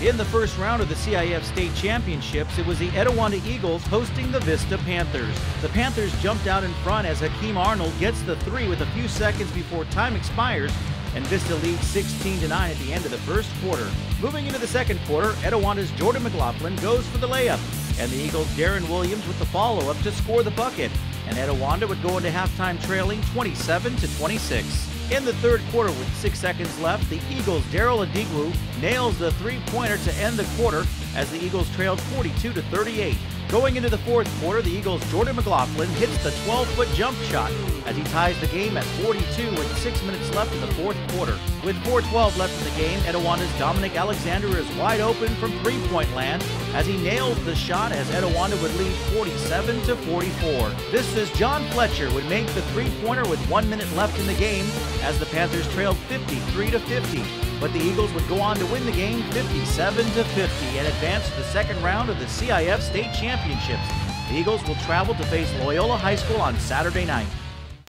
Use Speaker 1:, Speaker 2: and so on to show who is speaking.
Speaker 1: In the first round of the CIF state championships, it was the Etiwanda Eagles hosting the Vista Panthers. The Panthers jumped out in front as Hakeem Arnold gets the three with a few seconds before time expires, and Vista leads 16 to 9 at the end of the first quarter. Moving into the second quarter, Etiwanda's Jordan McLaughlin goes for the layup, and the Eagles' Darren Williams with the follow-up to score the bucket. And Etiwanda would go into halftime trailing 27 to 26. In the third quarter, with six seconds left, the Eagles' Daryl Adigwu nails the three-pointer to end the quarter as the Eagles trailed 42 to 38. Going into the fourth quarter, the Eagles' Jordan McLaughlin hits the 12-foot jump shot as he ties the game at 42 with six minutes left in the fourth quarter. With 4:12 left in the game, Etiwanda's Dominic Alexander is wide open from three-point land as he nails the shot as Etiwanda would lead 47 to 44. Vista's John Fletcher would make the three-pointer with one minute left in the game as the Panthers trailed 53 to 50 but the Eagles would go on to win the game 57 to 50 and advance to the second round of the CIF state championships. The Eagles will travel to face Loyola High School on Saturday night.